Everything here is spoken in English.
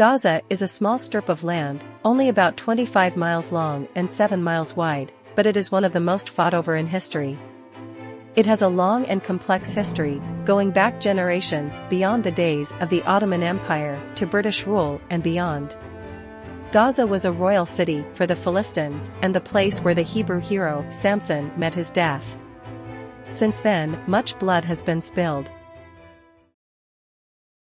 Gaza is a small strip of land, only about 25 miles long and 7 miles wide, but it is one of the most fought over in history. It has a long and complex history, going back generations beyond the days of the Ottoman Empire to British rule and beyond. Gaza was a royal city for the Philistines and the place where the Hebrew hero Samson met his death. Since then, much blood has been spilled,